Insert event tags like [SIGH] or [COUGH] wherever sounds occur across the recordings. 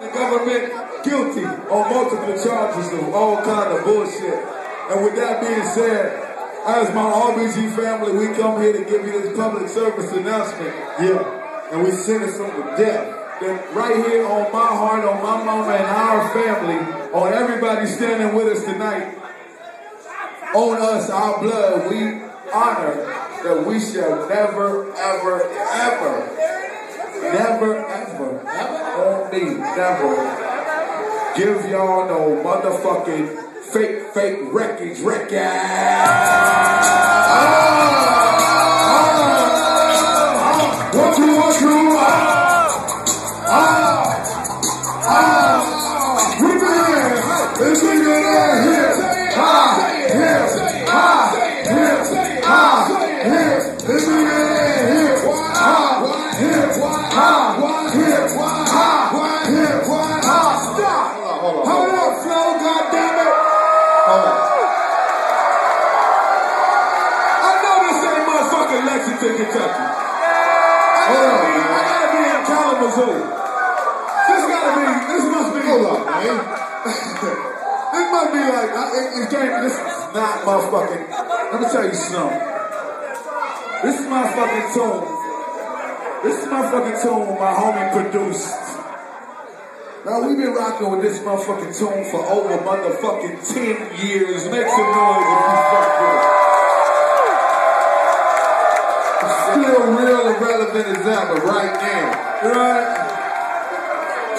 The government guilty on multiple charges of all kind of bullshit. And with that being said, as my RBG family, we come here to give you this public service announcement. Yeah. And we sentence them to death. That right here on my heart, on my mama and our family, on everybody standing with us tonight, on us, our blood, we honor that we shall never, ever, ever, never, ever, on me, never give y'all no motherfucking fake, fake wreckage, wreckage. Ah, ah, what you, what you, ah, ah, ah, we ah, ah, ah, ah, stop. Hold up, Flo, goddammit. Hold up. I know this ain't motherfucking Lexington, Kentucky. Hold on, man. I gotta be in Kalamazoo. This gotta be, this must be. Hold up, man. [LAUGHS] this must be like, I, it, it can't, this is not motherfucking. Let me tell you something. This is my fucking tune. This is my fucking tune my homie produced. Now we've been rocking with this motherfucking tune for over motherfucking 10 years. Make some noise if you fuck with it. Still real and relevant as ever right now. Right?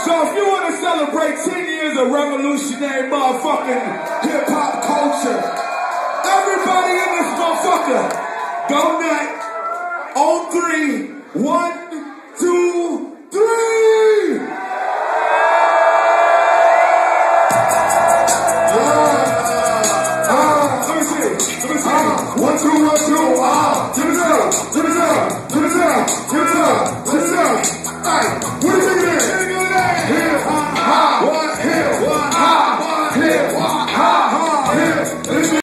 So if you want to celebrate 10 years of revolutionary motherfucking hip hop culture, everybody in this motherfucker, go nut on oh three. One,